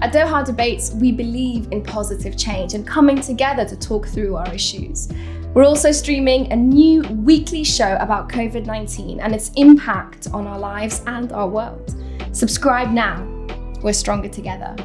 At Doha Debates, we believe in positive change and coming together to talk through our issues. We're also streaming a new weekly show about COVID 19 and its impact on our lives and our world. Subscribe now. We're stronger together.